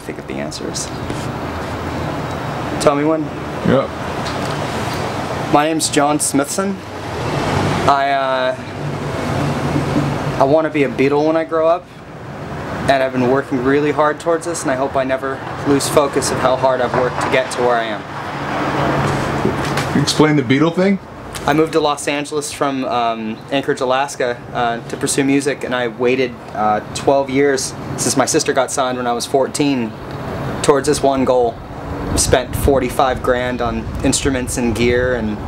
think of the answers. Tell me when. Yeah. My name's John Smithson. I uh, I want to be a Beatle when I grow up, and I've been working really hard towards this, and I hope I never lose focus of how hard I've worked to get to where I am. Explain the Beatle thing. I moved to Los Angeles from um, Anchorage, Alaska uh, to pursue music, and I waited uh, 12 years since my sister got signed when I was 14 towards this one goal. Spent 45 grand on instruments and gear, and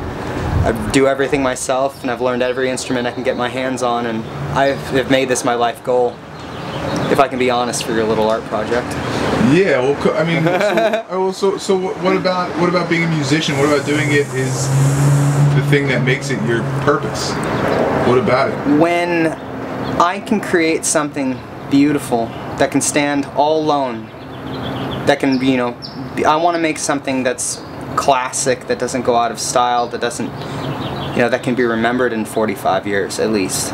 I do everything myself, and I've learned every instrument I can get my hands on, and I've, made this my life goal. If I can be honest, for your little art project. Yeah, well, I mean, so, oh, so, so what about what about being a musician? What about doing it is the thing that makes it your purpose? What about it? when I can create something beautiful that can stand all alone, that can, be you know, I want to make something that's classic, that doesn't go out of style, that doesn't, you know, that can be remembered in 45 years at least.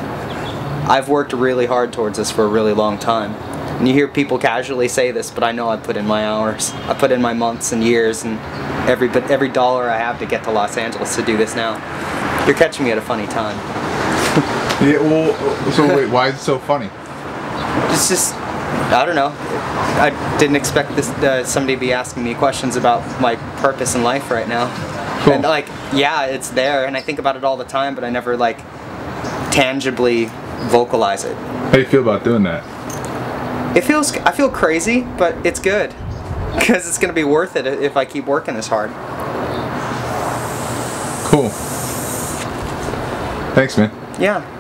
I've worked really hard towards this for a really long time. And you hear people casually say this, but I know I put in my hours. I put in my months and years and every but every dollar I have to get to Los Angeles to do this now. You're catching me at a funny time. Yeah, well, so wait, why is it so funny? It's just, I don't know. I didn't expect this uh, somebody to be asking me questions about my purpose in life right now. Cool. And like, yeah, it's there, and I think about it all the time, but I never like tangibly vocalize it. How do you feel about doing that? It feels, I feel crazy, but it's good because it's gonna be worth it if I keep working this hard. Cool. Thanks, man. Yeah.